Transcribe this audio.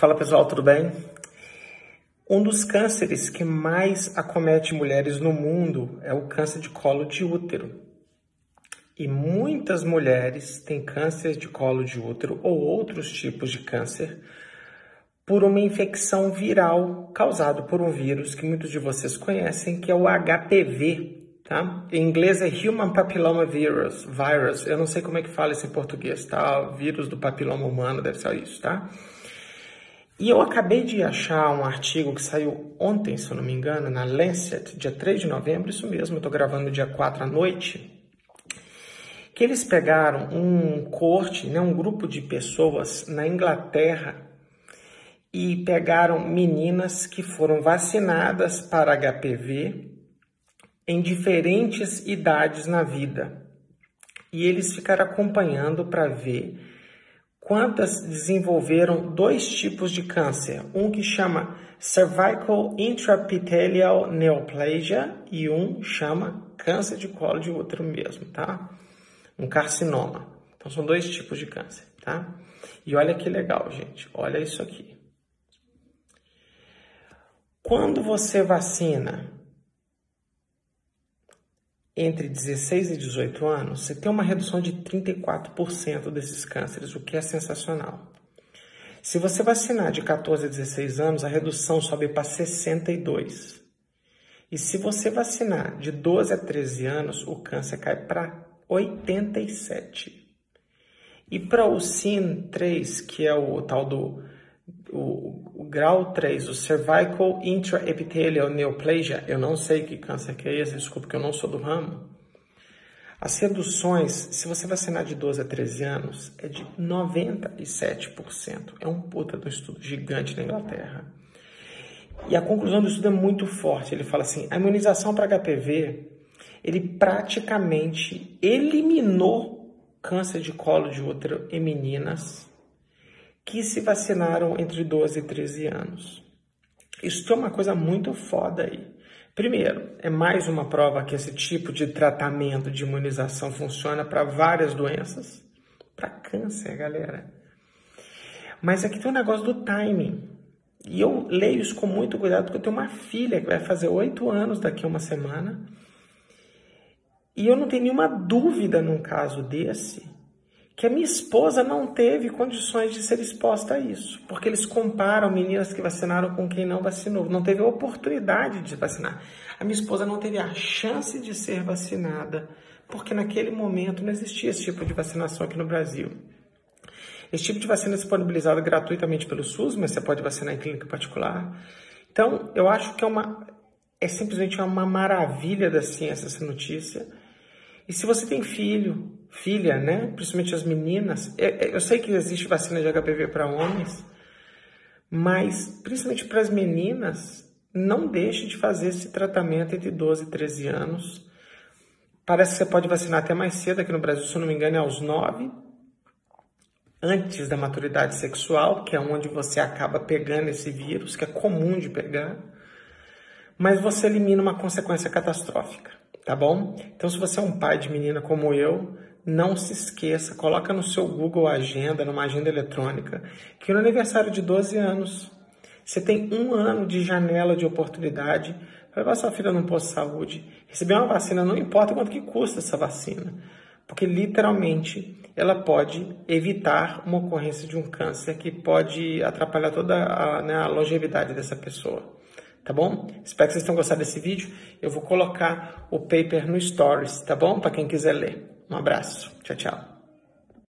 Fala pessoal, tudo bem? Um dos cânceres que mais acomete mulheres no mundo é o câncer de colo de útero. E muitas mulheres têm câncer de colo de útero ou outros tipos de câncer por uma infecção viral causada por um vírus que muitos de vocês conhecem, que é o HPV, tá? Em inglês é Human Papilloma Virus, virus. Eu não sei como é que fala isso em português, tá? Vírus do papiloma humano, deve ser isso, tá? E eu acabei de achar um artigo que saiu ontem, se eu não me engano, na Lancet, dia 3 de novembro, isso mesmo, eu estou gravando dia 4 à noite, que eles pegaram um corte, né, um grupo de pessoas na Inglaterra e pegaram meninas que foram vacinadas para HPV em diferentes idades na vida. E eles ficaram acompanhando para ver quantas desenvolveram dois tipos de câncer, um que chama cervical intraepithelial neoplasia e um chama câncer de colo de útero mesmo, tá? Um carcinoma. Então são dois tipos de câncer, tá? E olha que legal, gente. Olha isso aqui. Quando você vacina entre 16 e 18 anos, você tem uma redução de 34% desses cânceres, o que é sensacional. Se você vacinar de 14 a 16 anos, a redução sobe para 62. E se você vacinar de 12 a 13 anos, o câncer cai para 87. E para o SIN3, que é o tal do o, grau 3, o cervical intraepithelial neoplasia, eu não sei que câncer que é esse, desculpa que eu não sou do ramo. As reduções, se você vacinar de 12 a 13 anos, é de 97%. É um puta do estudo gigante na Inglaterra. E a conclusão do estudo é muito forte. Ele fala assim: a imunização para HPV, ele praticamente eliminou câncer de colo de útero em meninas que se vacinaram entre 12 e 13 anos. Isso é uma coisa muito foda aí. Primeiro, é mais uma prova que esse tipo de tratamento de imunização funciona para várias doenças, para câncer, galera. Mas aqui tem um negócio do timing. E eu leio isso com muito cuidado, porque eu tenho uma filha que vai fazer oito anos daqui a uma semana. E eu não tenho nenhuma dúvida num caso desse que a minha esposa não teve condições de ser exposta a isso, porque eles comparam meninas que vacinaram com quem não vacinou, não teve oportunidade de vacinar. A minha esposa não teve a chance de ser vacinada, porque naquele momento não existia esse tipo de vacinação aqui no Brasil. Esse tipo de vacina é disponibilizado gratuitamente pelo SUS, mas você pode vacinar em clínica particular. Então, eu acho que é uma é simplesmente uma maravilha da ciência essa notícia. E se você tem filho, filha, né? Principalmente as meninas, é, é, eu sei que existe vacina de HPV para homens, mas principalmente para as meninas, não deixe de fazer esse tratamento entre 12 e 13 anos. Parece que você pode vacinar até mais cedo aqui no Brasil, se eu não me engano, é aos 9, antes da maturidade sexual, que é onde você acaba pegando esse vírus, que é comum de pegar, mas você elimina uma consequência catastrófica tá bom? Então, se você é um pai de menina como eu, não se esqueça, coloca no seu Google Agenda, numa agenda eletrônica, que no aniversário de 12 anos, você tem um ano de janela de oportunidade para levar sua filha num posto de saúde, receber uma vacina, não importa quanto que custa essa vacina, porque literalmente ela pode evitar uma ocorrência de um câncer que pode atrapalhar toda a, né, a longevidade dessa pessoa tá bom? Espero que vocês tenham gostado desse vídeo. Eu vou colocar o paper no Stories, tá bom? Para quem quiser ler. Um abraço. Tchau, tchau.